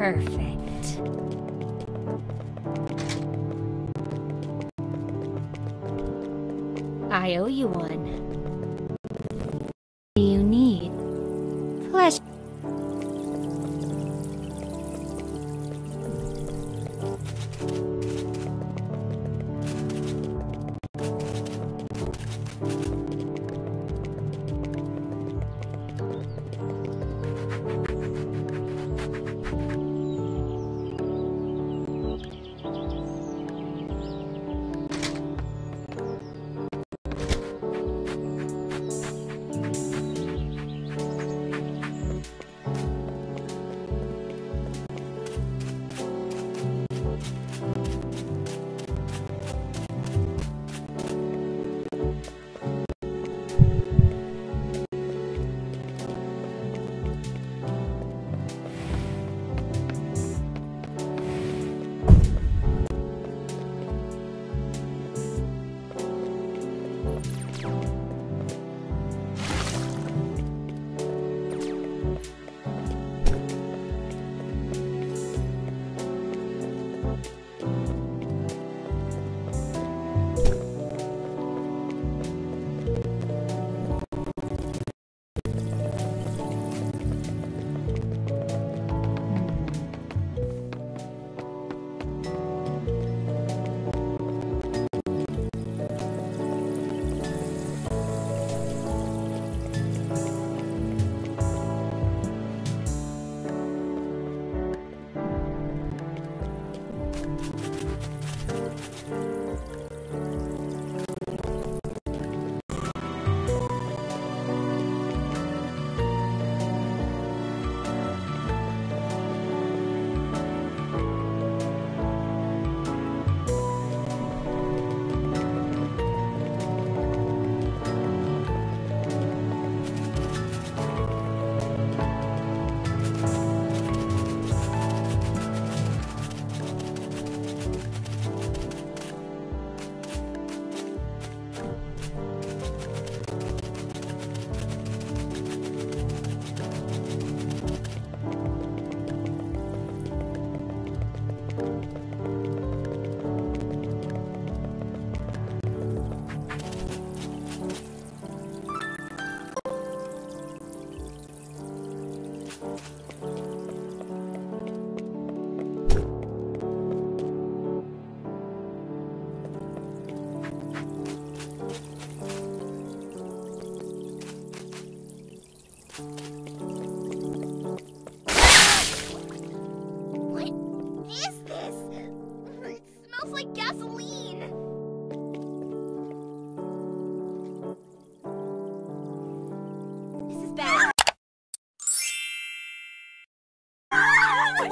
Perfect. I owe you one.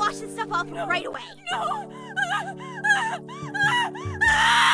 Wash this stuff off right away. No!